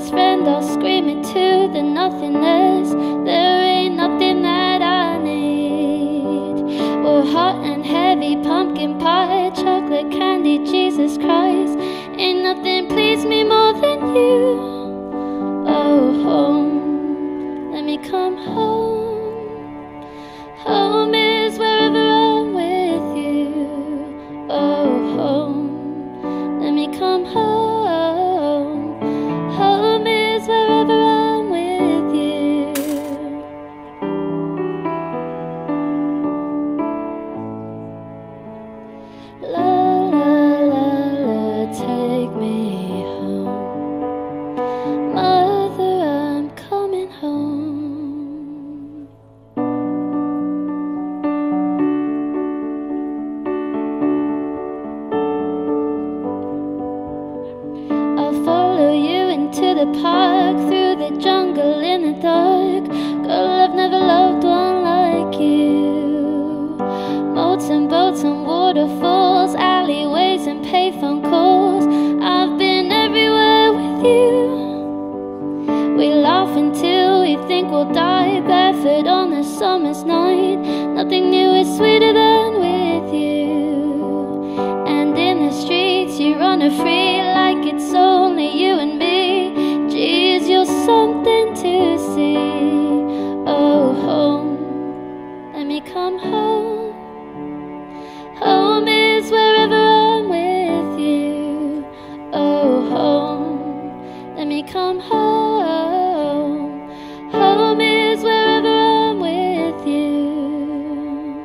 friend, I'll scream it to the nothingness. There ain't nothing that I need. Oh, hot and heavy pumpkin pie, chocolate candy, Jesus Christ. Ain't nothing please me more than you. Oh, home, let me come home. Park, through the jungle in the dark. Girl, I've never loved one like you. Moats and boats and waterfalls, alleyways and payphone calls. I've been everywhere with you. We laugh until we think we'll die, barefoot on a summer's night. Nothing new is sweeter me come home. Home is wherever I'm with you.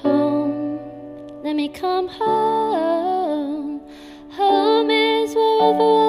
Home, let me come home. Home is wherever